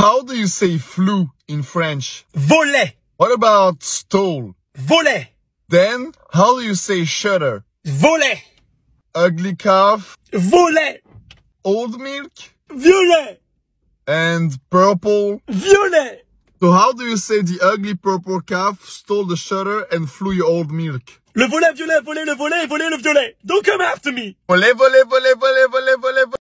How do you say flew in French? Volet. What about stole? Volet. Then, how do you say shutter? Volet. Ugly calf, Volet. old milk, Violet. and purple. Violet. So how do you say the ugly purple calf stole the shutter and flew your old milk? Le volet violet, volet le volet, volet le violet. Don't come after me. Volet, volet, volet, volet, volet, volet, volet.